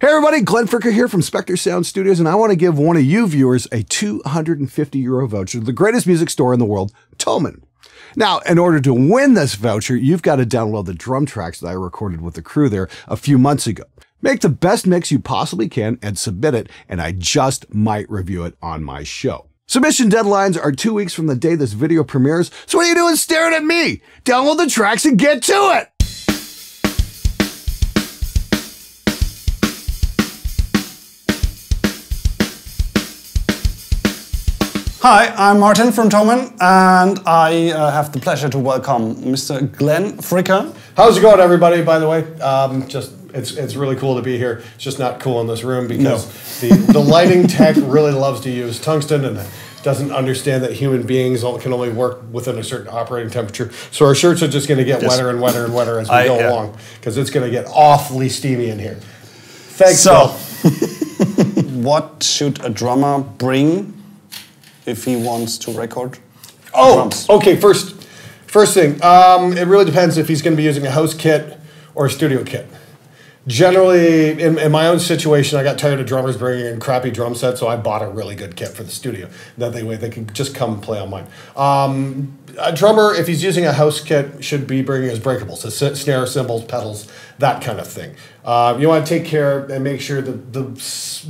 Hey everybody, Glenn Fricker here from Spectre Sound Studios, and I want to give one of you viewers a 250 euro voucher to the greatest music store in the world, Thomann. Now, in order to win this voucher, you've got to download the drum tracks that I recorded with the crew there a few months ago. Make the best mix you possibly can and submit it, and I just might review it on my show. Submission deadlines are two weeks from the day this video premieres, so what are you doing staring at me? Download the tracks and get to it! Hi, I'm Martin from Thomann, and I uh, have the pleasure to welcome Mr. Glenn Fricker. How's it going, everybody? By the way, um, just it's it's really cool to be here. It's just not cool in this room because No. the the lighting tech really loves to use tungsten and doesn't understand that human beings can only work within a certain operating temperature. So our shirts are just going to get Yes. wetter and wetter and wetter as we I- go yeah. along because it's going to get awfully steamy in here. Thanks, So, what should a drummer bring if he wants to record Oh, drums? okay. First, first thing. Um, it really depends if he's going to be using a house kit or a studio kit. Generally, in, in my own situation, I got tired of drummers bringing in crappy drum sets, so I bought a really good kit for the studio. That they way they can just come play on mine. Um, a drummer, if he's using a house kit, should be bringing his breakables, his snare, cymbals, pedals, that kind of thing. Uh, you want to take care and make sure that the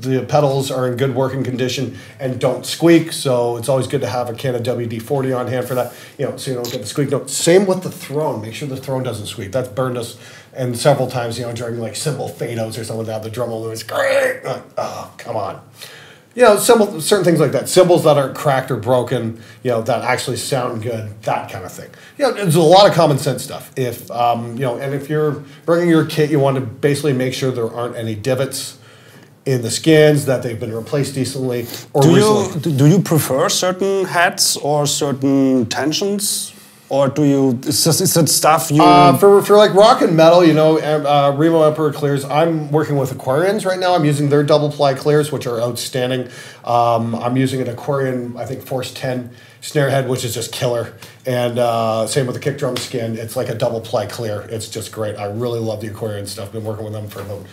the pedals are in good working condition and don't squeak. So it's always good to have a can of WD forty on hand for that. You know, so you don't get the squeak note. Same with the throne. Make sure the throne doesn't squeak. That's burned us and several times. You know, during like cymbal fade outs or something like that, the drum will lose. Great. Oh, come on you know, cymbal, certain things like that, symbols that aren't cracked or broken, you know, that actually sound good, that kind of thing. You know, there's a lot of common sense stuff. If, um, you know, and if you're bringing your kit, you want to basically make sure there aren't any divots in the skins, that they've been replaced decently or Do recently. you, do you prefer certain heads or certain tensions? Or do you, is, it stuff you. Uh, for, for like rock and metal, you know, uh, Remo Emperor clears. I'm working with Aquarians right now. I'm using their double ply clears, which are outstanding. Um, I'm using an Aquarian, I think Force 10 snare head, which is just killer. And uh, same with the kick drum skin. It's like a double ply clear. It's just great. I really love the Aquarian stuff. Been working with them for about,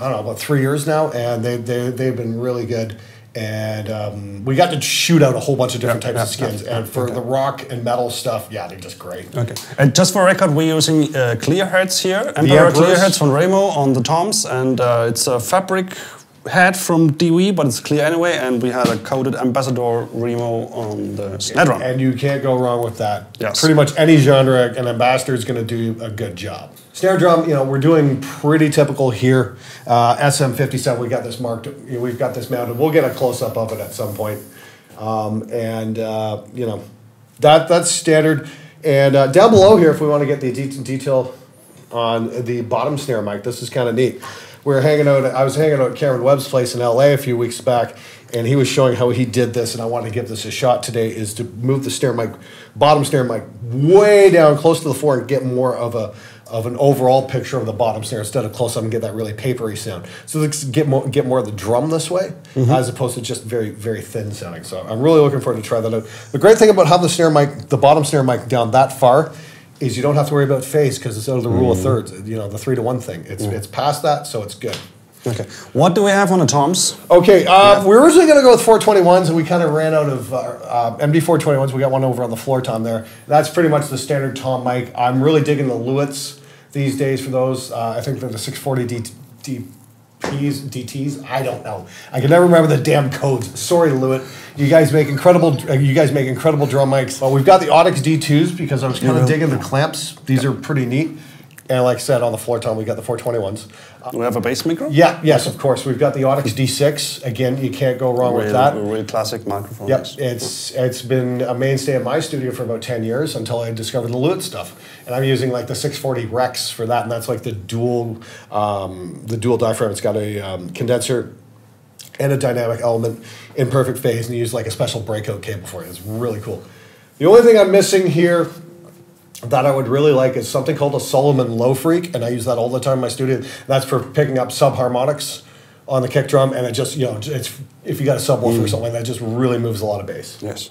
I don't know, about three years now, and they, they, they've been really good. And um, we got to shoot out a whole bunch of different Yeah, types of skins. yeah, and for okay. the rock and metal stuff, yeah, they're just great. Okay. And just for record, we're using uh, clear heads here. Emperor clear heads from Remo on the toms, and uh, it's a fabric head from DW, but it's clear anyway. And we had a coated Ambassador Remo on the snare drum. And you can't go wrong with that. Yes. Pretty much any genre, an ambassador is going to do a good job. Snare drum, you know, we're doing pretty typical here. Uh, SM57, we got this marked, we've got this mounted. We'll get a close up of it at some point. Um, and, uh, you know, that that's standard. And uh, down below here, if we want to get the de- detail on the bottom snare mic, this is kind of neat. We were hanging out, I was hanging out at Cameron Webb's place in LA a few weeks back, and he was showing how he did this, and I wanted to give this a shot today, is to move the snare mic, bottom snare mic way down close to the floor and get more of a of an overall picture of the bottom snare instead of close up and get that really papery sound. So let's get more get more of the drum this way, as opposed to just very very thin sounding. So I'm really looking forward to try that out. The great thing about having the snare mic, the bottom snare mic down that far, is you don't have to worry about phase because it's out of the rule of thirds. You know the three to one thing. It's it's past that, so it's good. Okay. What do we have on the toms? Okay, uh, we were originally going to go with 421s, and we kind of ran out of uh, uh, MD 421s. We got one over on the floor tom there. That's pretty much the standard tom mic. I'm really digging the Lewitts these days for those. Uh, I think they're the 640 D, DPs, DTs. I don't know. I can never remember the damn codes. Sorry, Lewitt. You guys make incredible. Uh, you guys make incredible drum mics. Well, we've got the Audix D2s because I was kind of digging the clamps. These are pretty neat. And like I said, on the floor tom, we've got the 421s. Do we have a bass micro? Yeah, yes, of course. We've got the Audix D6. Again, you can't go wrong Real, with that. a real classic microphone. Yep, yes. it's it's been a mainstay in my studio for about ten years until I discovered the Lewitt stuff, and I'm using like the 640 Rex for that, and that's like the dual um, the dual diaphragm. It's got a um, condenser and a dynamic element in perfect phase, and you use like a special breakout cable for it. It's really cool. The only thing I'm missing here that I would really like is something called a Solomon LoFreq, and I use that all the time in my studio. That's for picking up subharmonics on the kick drum, and it just you know it's if you got a subwoofer or something like that, just really moves a lot of bass. Yes.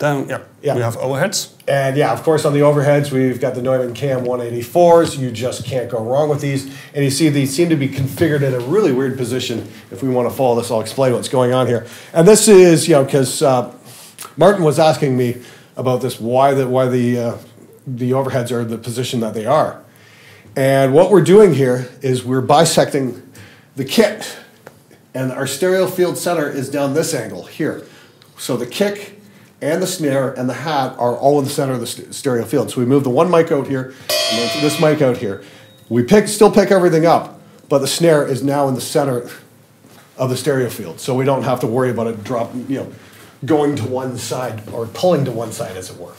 Then yeah, Yeah. we have overheads. And yeah, of course, on the overheads, we've got the Neumann KM 184s. You just can't go wrong with these. And you see, these seem to be configured in a really weird position. If we want to follow this, I'll explain what's going on here. And this is, you know, because uh, Martin was asking me about this, why the why the uh, the overheads are the position that they are. And what we're doing here is we're bisecting the kit, and our stereo field center is down this angle here. So the kick and the snare and the hat are all in the center of the st- stereo field. So we move the one mic out here, and this mic out here. We pick, still pick everything up, but the snare is now in the center of the stereo field. So we don't have to worry about it drop, you know, going to one side or pulling to one side, as it were.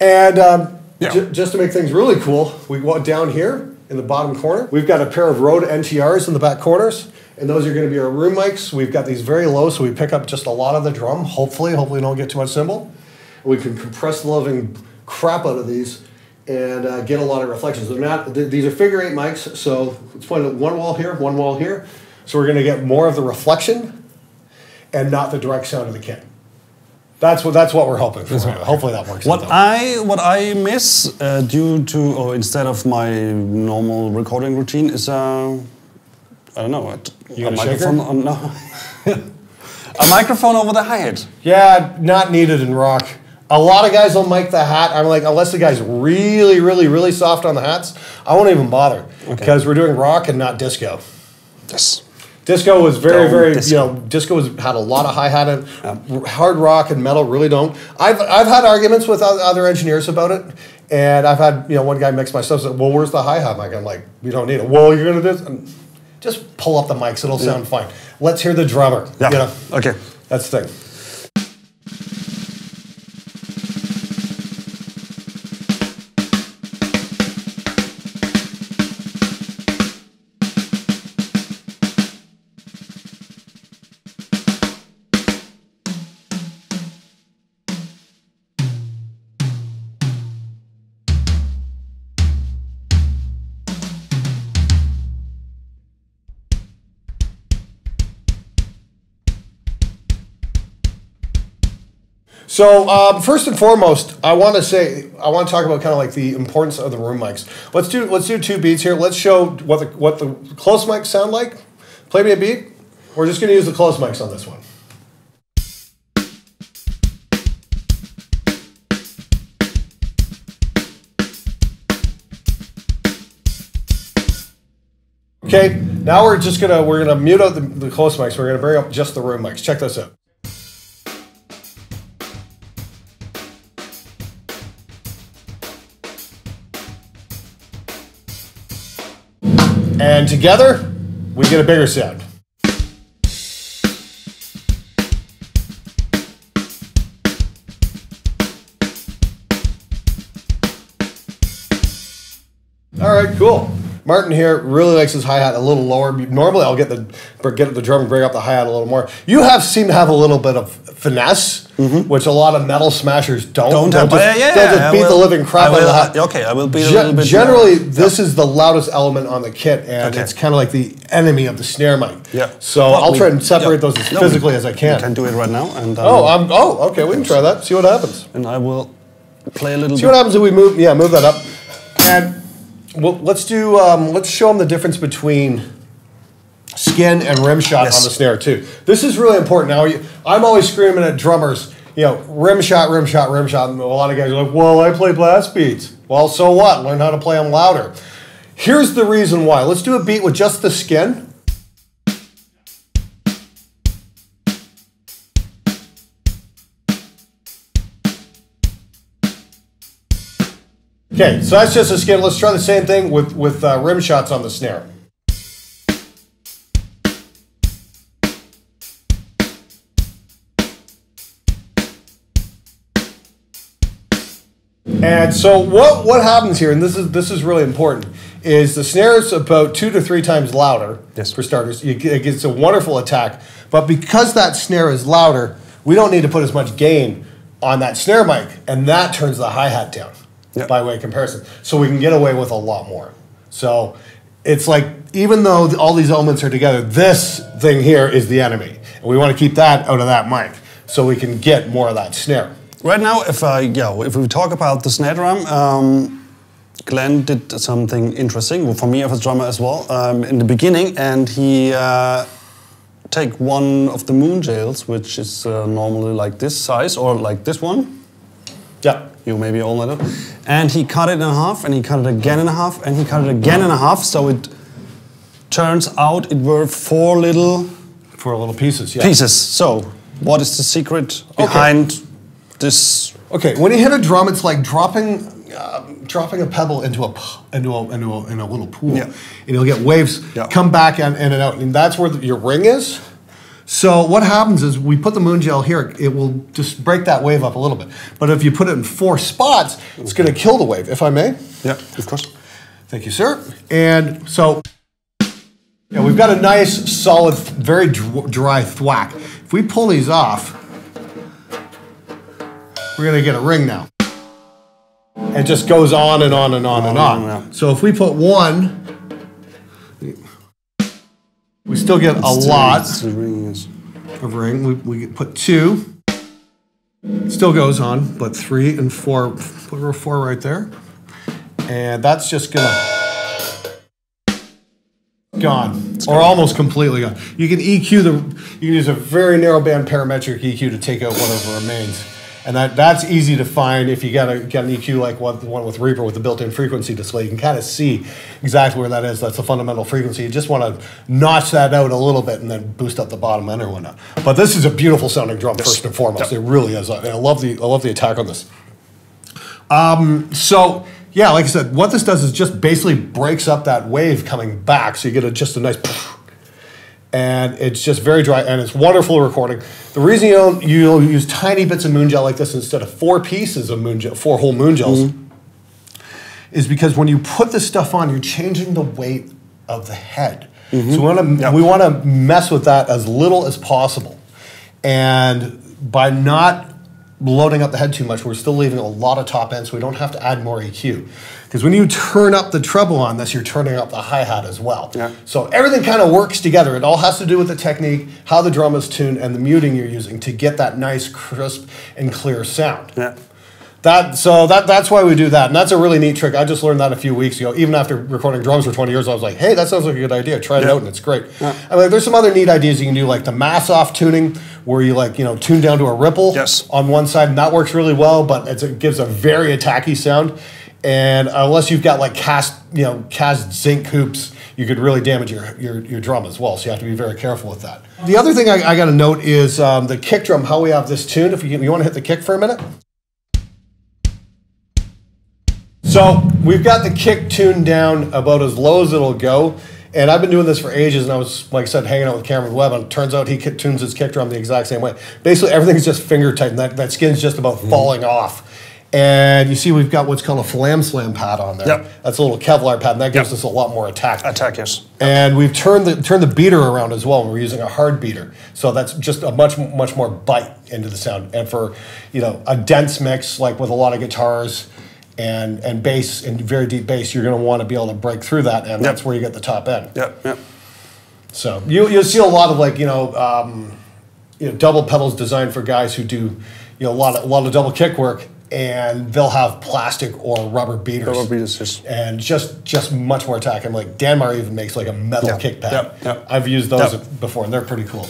And um, Yeah. ju- just to make things really cool, we go down here in the bottom corner. We've got a pair of Rode NTRs in the back corners, and those are going to be our room mics. We've got these very low, so we pick up just a lot of the drum. Hopefully, hopefully, we don't get too much cymbal. We can compress the living crap out of these and uh, get a lot of reflections. They're not; th- these are figure eight mics, so it's point at one wall here, one wall here. So we're going to get more of the reflection and not the direct sound of the kit. That's what that's what we're hoping for. Hopefully that works. What out. I what I miss uh, due to or instead of my normal recording routine is uh, I don't know a, You a got a shaker? microphone. on- no, a microphone over the hi hat. Yeah, not needed in rock. A lot of guys will mic the hat. I'm like, unless the guy's really, really, really soft on the hats, I won't even bother because we're doing rock and not disco. Yes. Disco was very, Don't very, disco. you know, disco was, had a lot of hi hat in it. Hard rock and metal really don't. I've, I've had arguments with other engineers about it, and I've had, you know, one guy mix my stuff. Said, "Well, where's the hi hat mic?" I'm like, "We don't need it." Well, you're gonna do this. and Just pull up the mics; it'll sound fine. Let's hear the drummer. Yeah. You know, Okay. that's the thing. So um, first and foremost, I want to say I want to talk about kind of like the importance of the room mics. Let's do let's do two beats here. Let's show what the what the close mics sound like. Play me a beat. We're just going to use the close mics on this one. Okay, now we're just gonna we're gonna mute out the, the close mics. We're gonna bring up just the room mics. Check this out. And together, we get a bigger sound. All right, cool. Martin here really likes his hi hat a little lower. Normally, I'll get the get the drum and bring up the hi hat a little more. You have seem to have a little bit of finesse, which a lot of metal smashers don't. Don't They'll have- just, yeah, they'll just beat the living crap out of the will, hat. uh, okay, I will beat a little bit Generally, more. this is the loudest element on the kit, and Okay. it's kind of like the enemy of the snare mic. Yeah. So Well, I'll we- try and separate yeah. those as No, physically we- as I We can. can do it right now, and um, Oh, I'm. Oh, okay. We can try that. See what happens. and I will play a little See bit. what happens if we move. Yeah, move that up. And well, let's do. Um, let's show them the difference between skin and rim shot Yes. on the snare too. This is really important. Now, I'm always screaming at drummers. You know, rim shot, rim shot, rim shot. And a lot of guys are like, "Well, I play blast beats." Well, so what? Learn how to play them louder. Here's the reason why. Let's do a beat with just the skin. Okay, so that's just a skin. Let's try the same thing with with uh, rim shots on the snare. And so what what happens here, and this is this is really important, is the snare is about two to three times louder. Yes. For starters, it gets a wonderful attack, but because that snare is louder, we don't need to put as much gain on that snare mic, and that turns the hi hat down Yeah. by way of comparison. So we can get away with a lot more. So it's like even though all these elements are together, this thing here is the enemy, and we want to keep that out of that mic. so we can get more of that snare. Right now, if I yeah, if we talk about the snare drum, um, Glenn did something interesting for me as a drummer as well um, in the beginning, and he uh, take one of the moon gels, which is uh, normally like this size or like this one. Yeah. You maybe all know it. And he cut it in half, and he cut it again in half, and he cut it again in half. So it turns out it were four little Four little pieces, yeah. pieces. So what is the secret behind this? Okay, when you hit a drum, it's like dropping, uh, dropping a pebble into a into a, into a, in a little pool, Yeah. and you'll get waves Yeah. come back and in and out, and that's where the, your ring is. So what happens is we put the moon gel here, it will just break that wave up a little bit. But if you put it in four spots, it's going to kill the wave. If I may, Yeah, of course. thank you, sir. And so. Yeah, we've got a nice, solid, very dry thwack. If we pull these off, we're gonna get a ring now. It just goes on and on and on and oh, on. yeah. So if we put one, we still get a lot It's the ring is- of ring. We, we put two, still goes on, but three and four, put a four right there. And that's just gonna, gone, or almost completely gone. You can EQ the, you can use a very narrow band parametric EQ to take out whatever remains. And that, that's easy to find if you got, a, got an EQ like what, the one with Reaper with the built-in frequency display. You can kind of see exactly where that is. That's the fundamental frequency. You just want to notch that out a little bit and then boost up the bottom end or whatnot. But this is a beautiful sounding drum first and foremost. It really is. And I love the I love the attack on this. Um, so yeah, like I said, what this does is just basically breaks up that wave coming back, so you get a, just a nice, and it's just very dry and it's wonderful recording. The reason you don't you use tiny bits of moon gel like this instead of four pieces of moon gel, four whole moon gels, is because when you put this stuff on, you're changing the weight of the head. So we want to we want to mess with that as little as possible, and by not loading up the head too much, we're still leaving a lot of top end, so we don't have to add more EQ. Because when you turn up the treble on this, you're turning up the hi hat as well. Yeah. So everything kind of works together. It all has to do with the technique, how the drum is tuned, and the muting you're using to get that nice, crisp, and clear sound. Yeah. That so that that's why we do that, and that's a really neat trick. I just learned that a few weeks ago. Even after recording drums for twenty years, I was like, "Hey, that sounds like a good idea. Try it Yeah. out, and it's great." I mean, there's some other neat ideas you can do, like the mass off tuning, where you like you know tune down to a ripple Yes. on one side, and that works really well. But it's, it gives a very attacky sound, and unless you've got like cast you know cast zinc hoops, you could really damage your your, your drum as well. So you have to be very careful with that. The other thing I, I got to note is um, the kick drum. How we have this tuned. If you you want to hit the kick for a minute. So we've got the kick tuned down about as low as it'll go. And I've been doing this for ages, and I was, like I said, hanging out with Cameron Webb, and it turns out he kick, tunes his kick drum the exact same way. Basically, everything's just finger tight, and that, that skin's just about mm-hmm. falling off. And you see, we've got what's called a Falam Slam pad on there. Yep. That's a little Kevlar pad, and that gives Yep. us a lot more attack. Attack, yes. And we've turned the turned the beater around as well. and We're using a hard beater, so that's just a much much more bite into the sound. And for you know a dense mix like with a lot of guitars and and bass and very deep bass, you're going to want to be able to break through that, and that's where you get the top end. Yep. yeah. So you you'll see a lot of like you know um, you know double pedals designed for guys who do you know a lot of a lot of double kick work, and they'll have plastic or rubber beaters. Rubber beaters, yes. And just just much more attack. I'm like Danmar even makes like a metal Yeah. kick pad. Yep, yep. I've used those Yep. before, and they're pretty cool.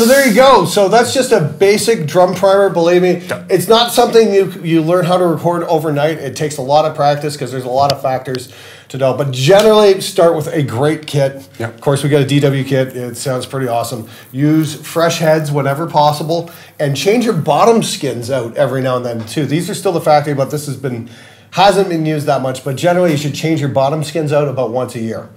So there you go. So that's just a basic drum primer. Believe me, it's not something you you learn how to record overnight. It takes a lot of practice because there's a lot of factors to know. But generally, start with a great kit. Yeah. Of course, we got a DW kit. It sounds pretty awesome. Use fresh heads whenever possible, and change your bottom skins out every now and then too. These are still the factory, but this has been hasn't been used that much. But generally, you should change your bottom skins out about once a year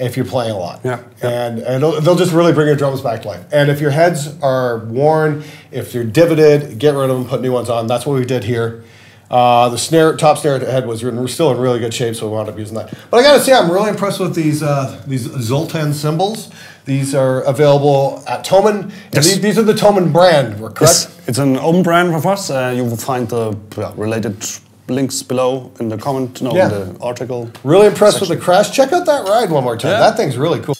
if you're playing a lot. Yeah. And, and they'll just really bring your drums back to life. And if your heads are worn, if they're divoted, get rid of them, put new ones on. That's what we did here. Uh, the snare, top snare head was in, we're still in really good shape, so we wound up using that. But I gotta say, I'm really impressed with these uh, these Zultan cymbals. These are available at Thomann. Yes. these, these are the Thomann brand, correct? Yes, it's an own brand of us. Uh, you will find the related links below in the comment, no, Yeah. in the article. Really impressed with the crash. Check out that ride one more time. Yeah. That thing's really cool.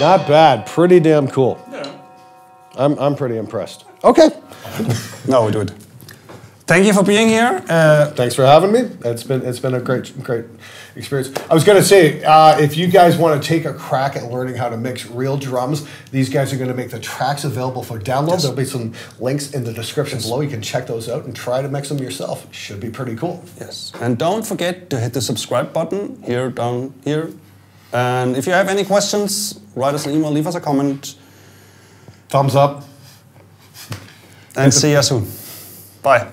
Not bad. Pretty damn cool. Yeah. I'm, I'm pretty impressed. Okay. No, we do it. Thank you for being here. Uh, Thanks for having me. It's been it's been a great great experience. I was gonna say uh, if you guys want to take a crack at learning how to mix real drums, these guys are gonna make the tracks available for download. There'll be some links in the description below. You can check those out and try to mix them yourself. Should be pretty cool. yes, and don't forget to hit the subscribe button here down here. And if you have any questions, write us an email, leave us a comment, Thumbs up. and see you soon. Bye.